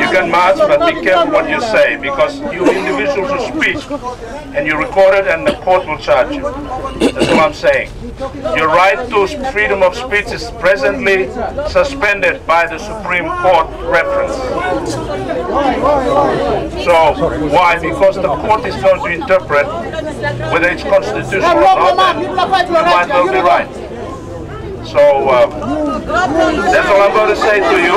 You can march, but be careful what you say, because you individuals who speak, and you record it, and the court will charge you. That's what I'm saying. Your right to freedom of speech is presently suspended by the Supreme Court reference. So, why? Because the court is going to interpret whether it's constitutional or not, and you might well be right. So, uh, that's all I'm going to say to you.